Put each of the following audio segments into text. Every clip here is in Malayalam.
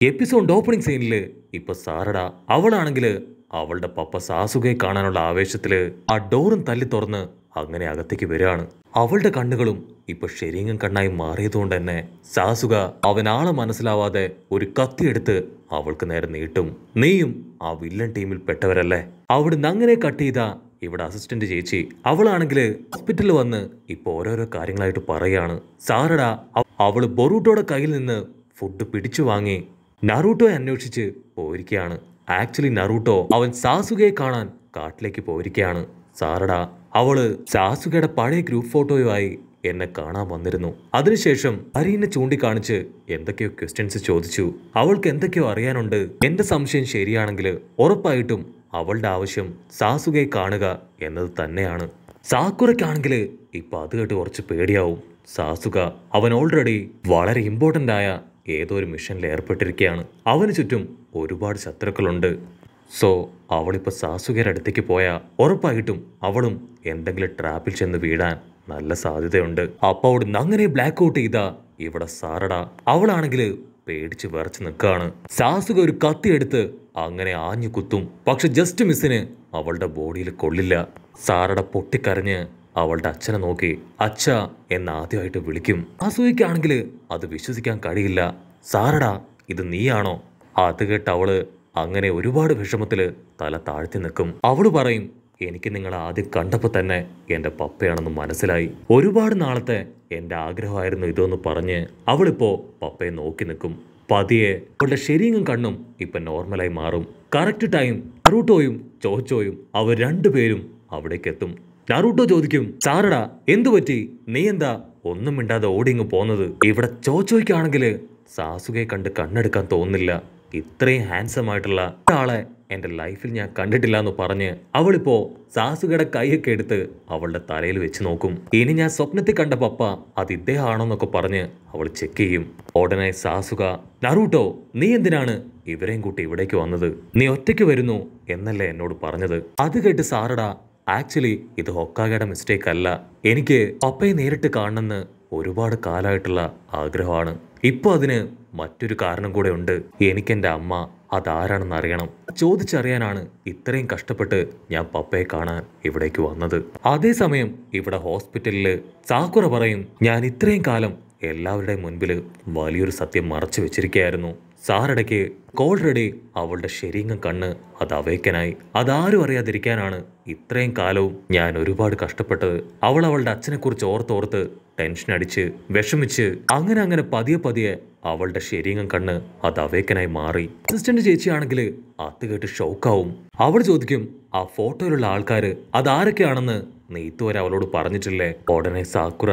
എപ്പിസോഡ് ഓപ്പണിംഗ് സീനിൽ ഇപ്പൊ സാറട അവളാണെങ്കിൽ അവളുടെ പപ്പ സാസുകയെ കാണാനുള്ള ആവേശത്തിൽ ആ ഡോറും തല്ലി തുറന്ന് അങ്ങനെ അകത്തേക്ക് വരികയാണ്. അവളുടെ കണ്ണുകളും ഇപ്പൊ ശരീരം കണ്ണായി മാറിയതുകൊണ്ട് തന്നെ സാസുക അവനാളെ മനസ്സിലാവാതെ ഒരു കത്തിയെടുത്ത് അവൾക്ക് നേരെ നീട്ടും. നീയും ആ വില്ലൻ ടീമിൽ പെട്ടവരല്ലേ? അവിടുന്ന് അങ്ങനെ കട്ട് ചെയ്ത ഇവിടെ അസിസ്റ്റന്റ് ചേച്ചി അവളാണെങ്കിൽ ഹോസ്പിറ്റലിൽ വന്ന് ഇപ്പൊ ഓരോരോ കാര്യങ്ങളായിട്ട് പറയാണ് സാറട അവൾ ബൊറൂട്ടോടെ കയ്യിൽ നിന്ന് ഫുഡ് പിടിച്ചു വാങ്ങി നറൂട്ടോയെ അന്വേഷിച്ച് പോയിരിക്കുകയാണ് ആക്ച്വലി നറൂട്ടോ അവൻ സാസുകയെ കാണാൻ കാട്ടിലേക്ക് പോയിരിക്കുകയാണ് സാറട അവൾ സാസുകയുടെ പഴയ ഗ്രൂപ്പ് ഫോട്ടോയുമായി എന്നെ കാണാൻ വന്നിരുന്നു. അതിനുശേഷം അരീനെ ചൂണ്ടിക്കാണിച്ച് എന്തൊക്കെയോ ക്വസ്റ്റ്യൻസ് ചോദിച്ചു. അവൾക്ക് എന്തൊക്കെയോ അറിയാനുണ്ട്. എന്റെ സംശയം ശരിയാണെങ്കിൽ ഉറപ്പായിട്ടും അവളുടെ ആവശ്യം സാസുകയെ കാണുക എന്നത് തന്നെയാണ്. സാക്കുറയ്ക്കാണെങ്കിൽ ഇപ്പൊ അത് കേട്ട് കുറച്ച് പേടിയാവും. സാസുക അവൻ ഓൾറെഡി വളരെ ഇമ്പോർട്ടന്റ് ആയ ഏതോ ഒരു മിഷനിൽ ഏർപ്പെട്ടിരിക്കുകയാണ് അവന് ചുറ്റും ഒരുപാട് ശത്രുക്കളുണ്ട്. സോ അവളിപ്പോൾ സാസുകയുടെ അടുത്തേക്ക് പോയാൽ ഉറപ്പായിട്ടും അവളും എന്തെങ്കിലും ട്രാപ്പിൽ ചെന്ന് വീഴാൻ നല്ല സാധ്യതയുണ്ട്. അപ്പോൾ അവിടുന്ന് അങ്ങനെ ബ്ലാക്ക് ഔട്ട് ചെയ്ത ഇവിടെ സാറട. അവളാണെങ്കിൽ പേടിച്ച് വിറച്ച് നിൽക്കുകയാണ് സാസുക ഒരു കത്തിയെടുത്ത് അങ്ങനെ ആഞ്ഞു കുത്തും. പക്ഷെ ജസ്റ്റ് മിസ്സിന് അവളുടെ ബോഡിയിൽ കൊള്ളില്ല. സാറട പൊട്ടിക്കരഞ്ഞ് അവളുടെ അച്ഛനെ നോക്കി അച്ഛ എന്ന് ആദ്യമായിട്ട് വിളിക്കും. അസൂയക്കാണെങ്കിൽ അത് വിശ്വസിക്കാൻ കഴിയില്ല. സാറടാ ഇത് നീയാണോ? അത് കേട്ട് അവൾ അങ്ങനെ ഒരുപാട് വിഷമത്തിൽ തല താഴ്ത്തി നിൽക്കും. അവൾ പറയും എനിക്ക് നിങ്ങൾ ആദ്യം കണ്ടപ്പോൾ തന്നെ എന്റെ പപ്പയാണെന്ന് മനസ്സിലായി. ഒരുപാട് നാളത്തെ എന്റെ ആഗ്രഹമായിരുന്നു ഇതൊന്ന് പറഞ്ഞ് അവളിപ്പോ പപ്പയെ നോക്കി നിൽക്കും. പതിയെ അവളുടെ ശരീരം കണ്ണും ഇപ്പൊ നോർമലായി മാറും. കറക്റ്റ് ടൈം നറൂട്ടോയും ചോച്ചോയും അവർ രണ്ടുപേരും അവിടേക്ക് എത്തും നറൂട്ടോ ചോദിക്കും സാറടാ എന്തു പറ്റി നീ എന്താ ഒന്നും മിണ്ടാതെ ഓടിങ്ങ് പോന്നത്? ഇവിടെ ചോച്ചോയ്ക്കാണെങ്കിൽ സാസുകയെ കണ്ട് കണ്ണെടുക്കാൻ തോന്നുന്നില്ല. ഇത്രയും ഹാൻസം ആയിട്ടുള്ള ഒരാളെ എന്റെ ലൈഫിൽ ഞാൻ കണ്ടിട്ടില്ല എന്ന് പറഞ്ഞ് അവളിപ്പോ സാസുകയുടെ കൈയൊക്കെ എടുത്ത് അവളുടെ തലയിൽ വെച്ച് നോക്കും. ഇനി ഞാൻ സ്വപ്നത്തിൽ കണ്ട പപ്പ അത് ഇദ്ദേഹമാണോന്നൊക്കെ പറഞ്ഞ് അവൾ ചെക്ക് ചെയ്യും. ഉടനെ സാസുക നറൂട്ടോ നീ എന്തിനാണ് ഇവരെയും കൂട്ടി ഇവിടേക്ക് വന്നത്? നീ ഒറ്റയ്ക്ക് വരുന്നു എന്നല്ലേ എന്നോട് പറഞ്ഞത്? അത് കേട്ട് സാറടാ ആക്ച്വലി ഇത് ഹൊക്കാഗയുടെ മിസ്റ്റേക്ക് അല്ല. എനിക്ക് പപ്പയെ നേരിട്ട് കാണണമെന്ന് ഒരുപാട് കാലമായിട്ടുള്ള ആഗ്രഹമാണ്. ഇപ്പോൾ അതിന് മറ്റൊരു കാരണം കൂടെ ഉണ്ട്. എനിക്കെന്റെ അമ്മ അതാരാണെന്ന് അറിയണം. ചോദിച്ചറിയാനാണ് ഇത്രയും കഷ്ടപ്പെട്ട് ഞാൻ പപ്പയെ കാണാൻ ഇവിടേക്ക് വന്നത്. അതേസമയം ഇവിടെ ഹോസ്പിറ്റലിൽ സാക്കുറ പറയും ഞാൻ ഇത്രയും കാലം എല്ലാവരുടെയും മുൻപിൽ വലിയൊരു സത്യം മറച്ചു വെച്ചിരിക്കുകയായിരുന്നു. സാറിടയ്ക്ക് കോൾറെഡി അവളുടെ ശരീരം കണ്ണ് അത് അവയ്ക്കനായി. അതാരും അറിയാതിരിക്കാനാണ് ഇത്രയും കാലവും ഞാൻ ഒരുപാട് കഷ്ടപ്പെട്ടത്. അവൾ അവളുടെ അച്ഛനെക്കുറിച്ച് ഓർത്തോർത്ത് ടെൻഷൻ അടിച്ച് വിഷമിച്ച് അങ്ങനെ അങ്ങനെ പതിയെ പതിയെ അവളുടെ ശരീരം കണ്ണ് അത് അവയ്ക്കനായി മാറി. അസിസ്റ്റന്റ് ചേച്ചിയാണെങ്കിൽ അത് കേട്ട് ഷോക്കാവും. അവൾ ചോദിക്കും ആ ഫോട്ടോയിലുള്ള ആൾക്കാര് അതാരൊക്കെയാണെന്ന് നീ ഇതുവരെ അവളോട് പറഞ്ഞിട്ടില്ലേ? ഉടനെ സാക്കുറ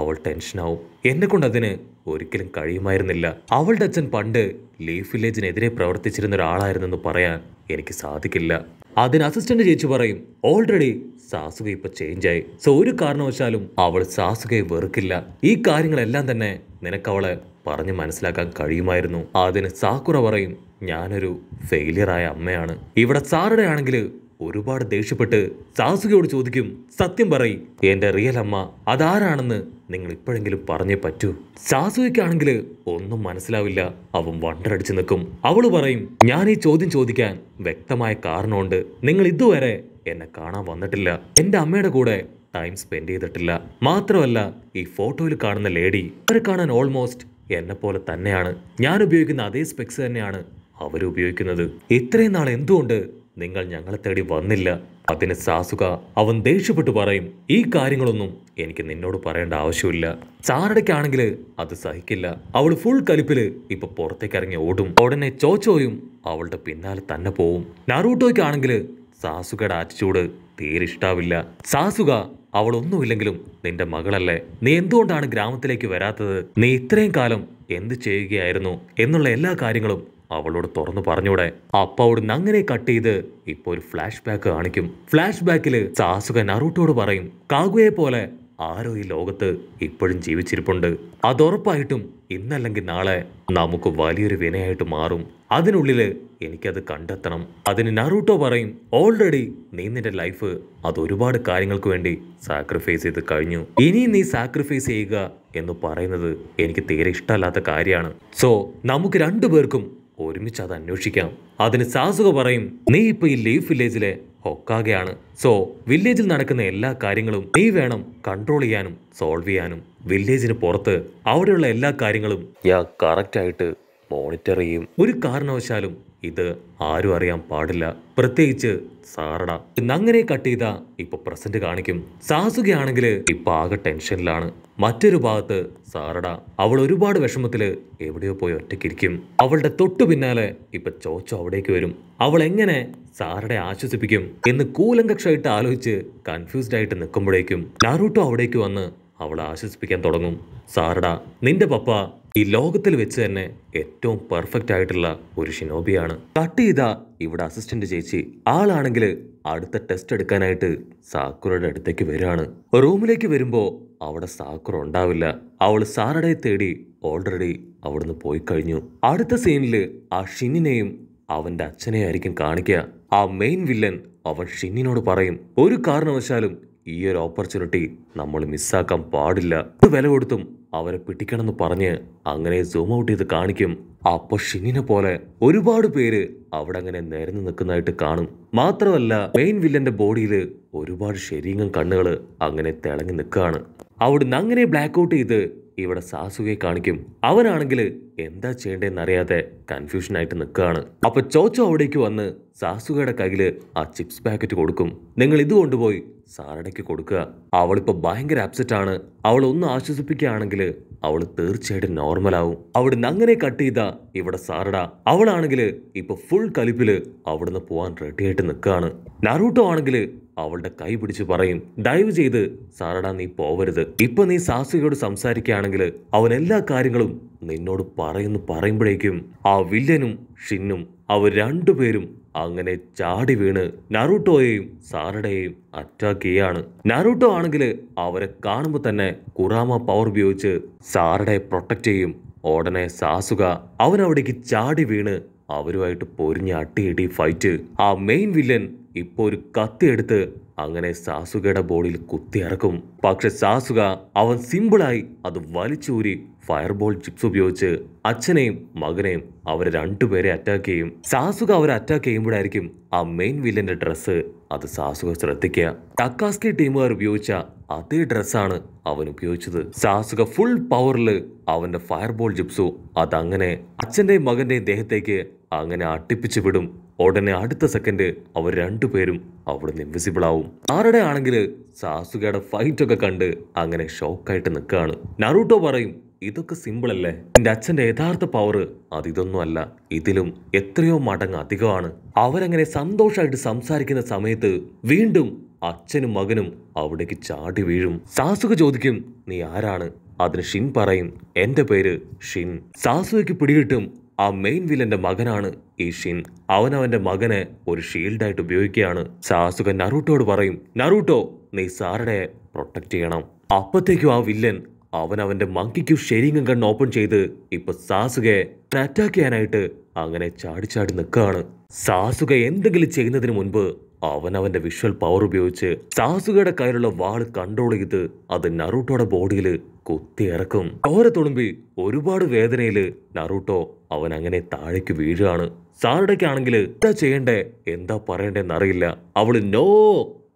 അവൾ ടെൻഷനാവും. എന്നെ കൊണ്ട് അതിന് ഒരിക്കലും കഴിയുമായിരുന്നില്ല. അവളുടെ അച്ഛൻ പണ്ട് ലീഫ് വില്ലേജിനെതിരെ പ്രവർത്തിച്ചിരുന്ന ഒരാളായിരുന്നെന്ന് പറയാൻ എനിക്ക് സാധിക്കില്ല. അതിന് അസിസ്റ്റന്റ് ചേച്ചി പറയും ഓൾറെഡി സാസുക ഇപ്പൊ ചേഞ്ചായി സോ ഒരു കാരണവശാലും അവൾ സാസുകയെ വെറുക്കില്ല. ഈ കാര്യങ്ങളെല്ലാം തന്നെ നിനക്ക് അവളെ പറഞ്ഞ് മനസ്സിലാക്കാൻ കഴിയുമായിരുന്നു. അതിന് സാക്കുറ പറയും ഞാനൊരു ഫെയിലിയറായ അമ്മയാണ്. ഇവിടെ സാറുടെ ആണെങ്കിൽ ഒരുപാട് ദേഷ്യപ്പെട്ട് സാസുകയോട് ചോദിക്കും സത്യം പറയ് എന്റെ റിയൽ അമ്മ അതാരാണെന്ന് നിങ്ങൾ ഇപ്പോഴെങ്കിലും പറഞ്ഞേ പറ്റൂ? സാസുകയ്ക്കാണെങ്കിൽ ഒന്നും മനസ്സിലാവില്ല. അവൻ വണ്ടറടിച്ച് നിൽക്കും. അവൾ പറയും ഞാൻ ഈ ചോദ്യം ചോദിക്കാൻ വ്യക്തമായ കാരണമുണ്ട്. നിങ്ങൾ ഇതുവരെ എന്നെ കാണാൻ വന്നിട്ടില്ല. എന്റെ അമ്മയുടെ കൂടെ ടൈം സ്പെൻഡ് ചെയ്തിട്ടില്ല. മാത്രമല്ല ഈ ഫോട്ടോയിൽ കാണുന്ന ലേഡി അവരെ കാണാൻ ഓൾമോസ്റ്റ് എന്നെ പോലെ തന്നെയാണ്. ഞാൻ ഉപയോഗിക്കുന്ന അതേ സ്പെക്സ് തന്നെയാണ് അവർ ഉപയോഗിക്കുന്നത്. ഇത്രയും നാൾ എന്തുകൊണ്ട് നിങ്ങൾ ഞങ്ങളെ തേടി വന്നില്ല. അതിന് സാസുക അവൻ ദേഷ്യപ്പെട്ടു പറയും ഈ കാര്യങ്ങളൊന്നും എനിക്ക് നിന്നോട് പറയേണ്ട ആവശ്യമില്ല. ചാറടയ്ക്കാണെങ്കിൽ അത് സഹിക്കില്ല. അവൾ ഫുൾ കലിപ്പിൽ ഇപ്പൊ പുറത്തേക്ക് ഇറങ്ങി ഓടും. ഉടനെ ചോച്ചോയും അവളുടെ പിന്നാലെ തന്നെ പോവും. നറൂട്ടോയ്ക്കാണെങ്കിൽ സാസുകയുടെ ആറ്റിറ്റ്യൂഡ് തീരെ ഇഷ്ടാവില്ല. സാസുക അവൾ ഒന്നുമില്ലെങ്കിലും നിന്റെ മകളല്ലേ. നീ എന്തുകൊണ്ടാണ് ഗ്രാമത്തിലേക്ക് വരാത്തത്? നീ ഇത്രയും കാലം എന്ത് ചെയ്യുകയായിരുന്നു? എന്നുള്ള എല്ലാ കാര്യങ്ങളും അവളോട് തുറന്നു പറഞ്ഞൂടെ. അപ്പ അവിടുന്ന് അങ്ങനെ കട്ട് ചെയ്ത് ഇപ്പൊ ഒരു ഫ്ലാഷ് ബാക്ക് കാണിക്കും. ഫ്ലാഷ് ബാക്കിൽ സാസുക നറൂട്ടോട് പറയും കാഗുയെ പോലെ ആരോ ഈ ലോകത്ത് ഇപ്പോഴും ജീവിച്ചിരിപ്പുണ്ട്. അതുറപ്പായിട്ടും ഇന്നല്ലെങ്കിൽ നാളെ നമുക്ക് വലിയൊരു വിനയായിട്ട് മാറും. അതിനുള്ളിൽ എനിക്കത് കണ്ടെത്തണം. അതിന് നറൂട്ടോ പറയും ഓൾറെഡി നീ നിന്റെ ലൈഫ് അത് ഒരുപാട് കാര്യങ്ങൾക്ക് വേണ്ടി സാക്രിഫൈസ് ചെയ്ത് കഴിഞ്ഞു. ഇനി നീ സാക്രിഫൈസ് ചെയ്യുക എന്ന് പറയുന്നത് എനിക്ക് തീരെ ഇഷ്ടമല്ലാത്ത കാര്യമാണ്. സോ നമുക്ക് രണ്ടുപേർക്കും ഒരുമിച്ച് അത് അന്വേഷിക്കാം. അതിന് സാസുക പറയും നീ ഇപ്പൊ ഈ ലീഫ് വില്ലേജിലെ ഒക്കാകെയാണ്. സോ വില്ലേജിൽ നടക്കുന്ന എല്ലാ കാര്യങ്ങളും നീ വേണം കൺട്രോൾ ചെയ്യാനും സോൾവ് ചെയ്യാനും. വില്ലേജിന് പുറത്ത് അവിടെയുള്ള എല്ലാ കാര്യങ്ങളും ഞാൻ കറക്റ്റായിട്ട് മോണിറ്റർ ചെയ്യും. ഒരു കാരണവശാലും ഇത് ആരും അറിയാൻ പാടില്ല. പ്രത്യേകിച്ച് സാറട. അങ്ങനെ കട്ട് ചെയ്ത ഇപ്പൊ പ്രസന്റ് കാണിക്കും. സാസുകയാണെങ്കിൽ ഇപ്പൊ ആകെ ടെൻഷനിലാണ്. മറ്റൊരു ഭാഗത്ത് സാറട അവൾ ഒരുപാട് വിഷമത്തിൽ എവിടെയോ പോയി ഒറ്റയ്ക്കിരിക്കും. അവളുടെ തൊട്ടു പിന്നാലെ ഇപ്പൊ ചോച്ചോ അവിടേക്ക് വരും. അവൾ എങ്ങനെ സാറടെ ആശ്വസിപ്പിക്കും എന്ന് കൂലങ്കക്ഷമായിട്ട് ആലോചിച്ച് കൺഫ്യൂസ്ഡ് ആയിട്ട് നിൽക്കുമ്പോഴേക്കും നാറൂട്ടോ അവിടേക്ക് വന്ന് അവളെ ആശ്വസിപ്പിക്കാൻ തുടങ്ങും. സാറട നിന്റെ പപ്പ ഈ ലോകത്തിൽ വെച്ച് തന്നെ ഏറ്റവും പെർഫെക്റ്റ് ആയിട്ടുള്ള ഒരു ഷിനോബിയാണ് കട്ട് ചെയ്ത ഇവിടെ അസിസ്റ്റന്റ് ചേച്ചി ആളാണെങ്കിൽ അടുത്ത ടെസ്റ്റ് എടുക്കാനായിട്ട് സാക്കുറയുടെ അടുത്തേക്ക് വരികയാണ്. റൂമിലേക്ക് വരുമ്പോൾ അവിടെ സാക്കുറ ഉണ്ടാവില്ല. അവൾ സാറടയെ തേടി ഓൾറെഡി അവിടുന്ന് പോയി കഴിഞ്ഞു. അടുത്ത സീനിൽ ആ ഷിന്നിനെയും അവന്റെ അച്ഛനെ ആയിരിക്കും കാണിക്കുക. ആ മെയിൻ വില്ലൻ അവൻ ഷിന്നിനോട് പറയും ഒരു കാരണവശാലും ഈ ഒരു ഓപ്പർച്യൂണിറ്റി നമ്മൾ മിസ്സാക്കാൻ പാടില്ല. വില കൊടുത്തും അവരെ പിടിക്കണമെന്ന് പറഞ്ഞ് അങ്ങനെ സൂം ഔട്ട് ചെയ്ത് കാണിക്കും. അപ്പൊ ഷിന്നിനെ പോലെ ഒരുപാട് പേര് അവിടെ അങ്ങനെ നിരന്നു നിൽക്കുന്നതായിട്ട് കാണും. മാത്രമല്ല മെയിൻ വില്ലന്റെ ബോഡിയിൽ ഒരുപാട് ശരീരം കണ്ണുകൾ അങ്ങനെ തിളങ്ങി നിൽക്കുകയാണ്. അവിടുന്ന് അങ്ങനെ ബ്ലാക്ക് ഔട്ട് ചെയ്ത് ഇവിടെ സാസുകയെ കാണിക്കും. അവനാണെങ്കിൽ എന്താ ചെയ്യേണ്ടതെന്ന് അറിയാതെ കൺഫ്യൂഷൻ ആയിട്ട് നിൽക്കുകയാണ്. അപ്പൊ ചോച്ചോ അവിടേക്ക് വന്ന് സാസുകയുടെ കയ്യിൽ ആ ചിപ്സ് പാക്കറ്റ് കൊടുക്കും. നിങ്ങൾ ഇത് കൊണ്ടുപോയി സാറടയ്ക്ക് കൊടുക്കുക. അവളിപ്പോ ഭയങ്കര അപ്സെറ്റ് ആണ്. അവൾ ഒന്ന് ആശ്വസിപ്പിക്കുകയാണെങ്കിൽ അവൾ തീർച്ചയായിട്ടും നോർമലാവും അവിടുന്ന് അങ്ങനെ കട്ട് ചെയ്ത ഇവിടെ സാറട. അവളാണെങ്കിൽ ഇപ്പൊ ഫുൾ കലിപ്പിൽ അവിടുന്ന് പോവാൻ റെഡിയായിട്ട് നിൽക്കുകയാണ്. നറൂട്ടോ ആണെങ്കിൽ അവളുടെ കൈ പിടിച്ച് പറയും ദയവ് ചെയ്ത് സാറട നീ പോവരുത്. ഇപ്പൊ നീ സാസുകയോട് സംസാരിക്കുകയാണെങ്കിൽ അവൻ എല്ലാ കാര്യങ്ങളും നിന്നോട് പറയുന്നു പറയുമ്പോഴേക്കും ആ വില്ലനും ഷിന്നും അവർ രണ്ടുപേരും അങ്ങനെ ചാടി വീണ് നറൂട്ടോയെയും സാറടയെയും അറ്റാക്ക് ചെയ്യാണ് നറൂട്ടോ ആണെങ്കിൽ അവരെ കാണുമ്പോൾ തന്നെ കുറാമ പവർ ഉപയോഗിച്ച് സാറടയെ പ്രൊട്ടക്റ്റ് ചെയ്യും. ഉടനെ സാസുക അവൻ അവിടേക്ക് ചാടി വീണ് അവരുമായിട്ട് പൊരിഞ്ഞ് അട്ടിയിടി ഫൈറ്റ് ആ മെയിൻ വില്ലൻ ഇപ്പോൾ ഒരു കത്തി എടുത്ത് അങ്ങനെ സാസുകയുടെ ബോഡിയിൽ കുത്തിയിറക്കും പക്ഷെ സാസുക അവൻ സിമ്പിളായി അത് വലിച്ചൂരി ഫയർബോൾ ചിപ്സ് ഉപയോഗിച്ച് അച്ഛനെയും മകനെയും അവർ രണ്ടുപേരെ അറ്റാക്ക് ചെയ്യും. സാസുക അവരെ അറ്റാക്ക് ചെയ്യുമ്പോഴായിരിക്കും ആ മെയിൻ വില്ലന്റെ ഡ്രസ്സ് അത് സാസുക ശ്രദ്ധിക്കുക. ടക്കാസ്കി ടീമുകാർ ഉപയോഗിച്ച അതേ ഡ്രസ്സാണ് അവൻ ഉപയോഗിച്ചത്. സാസുക ഫുൾ പവറിൽ അവന്റെ ഫയർബോൾ ജിപ്സു അതങ്ങനെ അച്ഛന്റെയും മകന്റെയും ദേഹത്തേക്ക് അങ്ങനെ അട്ടിപ്പിച്ചു വിടും. ഉടനെ അടുത്ത സെക്കൻഡ് അവർ രണ്ടുപേരും അവിടുന്ന് ഇൻവിസിബിൾ ആവും. ആരുടെ ആണെങ്കിൽ സാസുകയുടെ ഫൈറ്റ് ഒക്കെ കണ്ട് അങ്ങനെ ഷോക്കായിട്ട് നിൽക്കുകയാണ്. നറൂട്ടോ പറയും ഇതൊക്കെ സിമ്പിൾ അല്ലേ? എന്റെ അച്ഛന്റെ യഥാർത്ഥ പവർ അതിതൊന്നും അല്ല. ഇതിലും എത്രയോ മടങ്ങ് അധികമാണ്. അവരങ്ങനെ സന്തോഷമായിട്ട് സംസാരിക്കുന്ന സമയത്ത് വീണ്ടും അച്ഛനും മകനും അവിടേക്ക് ചാടി വീഴും. സാസുക ചോദിക്കും നീ ആരാണ്? അതിന് ഷിൻ പറയും എന്റെ പേര് ഷിൻ. സാസുവയ്ക്ക് പിടികിട്ടും ആ മെയിൻ വില്ലന്റെ മകനാണ് ഈ ഷിൻ. അവൻ അവന്റെ മകനെ ഒരു ഷീൽഡായിട്ട് ഉപയോഗിക്കുകയാണ്. സാസുക നറൂട്ടോട് പറയും നറൂട്ടോ നീ സാറുടെ പ്രൊട്ടക്ട് ചെയ്യണം. അപ്പത്തേക്കും ആ വില്ലൻ അവൻ അവന്റെ മങ്കിക്കു ഷെരിങ്ങും കണ്ണ് ഓപ്പൺ ചെയ്ത് ഇപ്പൊ സാസുകയെ അറ്റാക്ക് ചെയ്യാനായിട്ട് അങ്ങനെ ചാടി ചാടി നിൽക്കുകയാണ് സാസുക എന്തെങ്കിലും ചെയ്യുന്നതിന് മുൻപ് അവൻ അവന്റെ വിഷ്വൽ പവർ ഉപയോഗിച്ച് സാസുകയുടെ കയ്യിലുള്ള വാൾ കൺട്രോൾ ചെയ്ത് അത് നറൂട്ടോയുടെ ബോഡിയിൽ കുത്തി ഇറക്കും. ഓര തുളുമ്പി ഒരുപാട് വേദനയിൽ നറൂട്ടോ അവൻ അങ്ങനെ താഴേക്ക് വീഴുകയാണ്. സാറുടെക്കാണെങ്കിൽ എന്താ ചെയ്യണ്ടേ? എന്താ പറയണ്ടേന്ന് അറിയില്ല. അവൾ നോ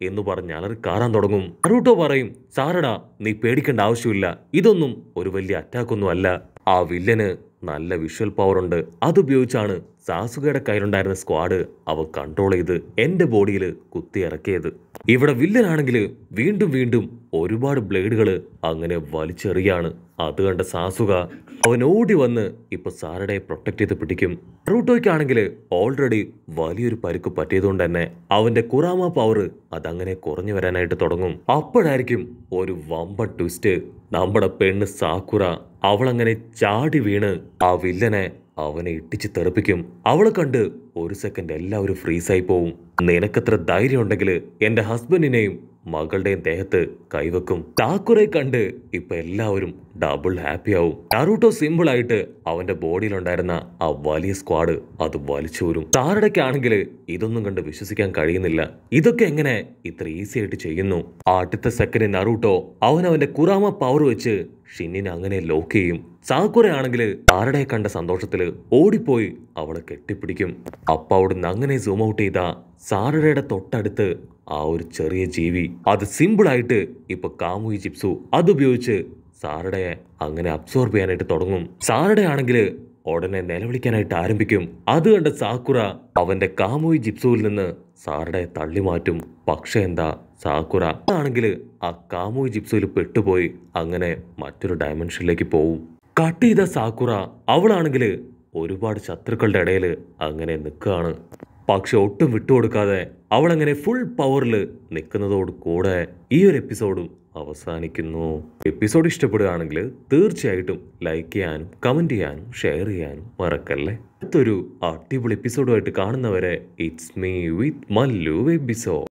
എന്ന് പറഞ്ഞ് അലറി കാറാൻ തുടങ്ങും. അറൂട്ടോ പറയും സാറടാ നീ പേടിക്കേണ്ട ആവശ്യമില്ല. ഇതൊന്നും ഒരു വലിയ അറ്റാക്കൊന്നും അല്ല. ആ വില്ലന് നല്ല വിഷ്വൽ പവർ ഉണ്ട്. അതുപയോഗിച്ചാണ് സാസുകയുടെ കയ്യിലുണ്ടായിരുന്ന സ്ക്വാഡ് അവ കൺട്രോൾ ചെയ്ത് എന്റെ ബോഡിയിൽ കുത്തി ഇറക്കിയത്. ഇവിടെ വില്ലനാണെങ്കിൽ വീണ്ടും വീണ്ടും ഒരുപാട് ബ്ലേഡുകൾ അങ്ങനെ വലിച്ചെറിയാണ്. അത് കണ്ട സാസുക അവൻ ഓടി വന്ന് ഇപ്പൊ സാറയുടെ പ്രൊട്ടക്ട് ചെയ്ത് പിടിക്കും. റൂട്ടോയ്ക്കാണെങ്കിൽ ഓൾറെഡി വലിയൊരു പരുക്ക് പറ്റിയതുകൊണ്ട് തന്നെ അവന്റെ കുറാമ പവർ അതങ്ങനെ കുറഞ്ഞു വരാനായിട്ട് തുടങ്ങും. അപ്പോഴായിരിക്കും ഒരു വമ്പ ട്വിസ്റ്റ് നമ്മുടെ പെണ്ണ് സാക്കുറ അവളങ്ങനെ ചാടി വീണ് ആ വില്ലനെ അവനെ ഇട്ടിച്ച് തെറിപ്പിക്കും. അവളെ കണ്ട് ഒരു സെക്കൻഡ് എല്ലാവരും ഫ്രീസായി പോവും. നിനക്കത്ര ധൈര്യം ഉണ്ടെങ്കിൽ എന്റെ ഹസ്ബൻഡിനെയും മകളുടെയും ദേഹത്ത് കൈവെക്കും. താക്കുറെ കണ്ട് ഇപ്പൊ എല്ലാവരും ഡബിൾ ഹാപ്പി ആവും. നറൂട്ടോ സിമ്പിൾ ആയിട്ട് അവന്റെ ബോഡിയിലുണ്ടായിരുന്ന ആ വലിയ സ്ക്വാഡ് അത് വലിച്ചൂരും താരടയ്ക്കാണെങ്കിൽ ഇതൊന്നും കണ്ട് വിശ്വസിക്കാൻ കഴിയുന്നില്ല. ഇതൊക്കെ എങ്ങനെ ഇത്ര ഈസി ആയിട്ട് ചെയ്യുന്നു? ആ അടുത്ത സെക്കൻഡ് നറൂട്ടോ അവൻ അവന്റെ കുറാമ പവർ വെച്ച് ഷിന്നിനെ അങ്ങനെ ലോക്ക് ചെയ്യും. സാക്കുറയാണെങ്കിൽ ആരുടെ കണ്ട സന്തോഷത്തിൽ ഓടിപ്പോയി അവളെ കെട്ടിപ്പിടിക്കും. അപ്പ അവിടുന്ന് അങ്ങനെ സൂം ഔട്ട് ചെയ്ത സാറടയുടെ തൊട്ടടുത്ത് ആ ഒരു ചെറിയ ജീവി. അത് സിമ്പിളായിട്ട് ഇപ്പൊ കാമുയി ചിപ്സു അതുപയോഗിച്ച് സാറടയെ അങ്ങനെ അബ്സോർബ് ചെയ്യാനായിട്ട് തുടങ്ങും. സാറടയാണെങ്കിൽ ഉടനെ നിലവിളിക്കാനായിട്ട് ആരംഭിക്കും. അത് കണ്ട സാക്കുറ അവന്റെ കാമുയി ജിപ്സുവിൽ നിന്ന് സാറുടെ തള്ളി മാറ്റും. പക്ഷെ എന്താ സാക്കുറ ആണെങ്കിൽ ആ കാമുയി ജിപ്സുവിൽ പെട്ടുപോയി. അങ്ങനെ മറ്റൊരു ഡയമെൻഷനിലേക്ക് പോവും. കട്ട് ചെയ്ത സാക്കുറ അവളാണെങ്കിൽ ഒരുപാട് ശത്രുക്കളുടെ ഇടയിൽ അങ്ങനെ നിൽക്കുകയാണ് പക്ഷെ ഒട്ടും വിട്ടുകൊടുക്കാതെ അവളങ്ങനെ ഫുൾ പവറിൽ നിൽക്കുന്നതോട് കൂടെ ഈ ഒരു എപ്പിസോഡും അവസാനിക്കുന്നു. എപ്പിസോഡ് ഇഷ്ടപ്പെടുകയാണെങ്കിൽ തീർച്ചയായിട്ടും ലൈക്ക് ചെയ്യാനും കമന്റ് ചെയ്യാനും ഷെയർ ചെയ്യാനും മറക്കല്ലേ? അടുത്തൊരു അടിപൊളി എപ്പിസോഡുമായിട്ട് കാണുന്നവരെ it's me with Mallu episode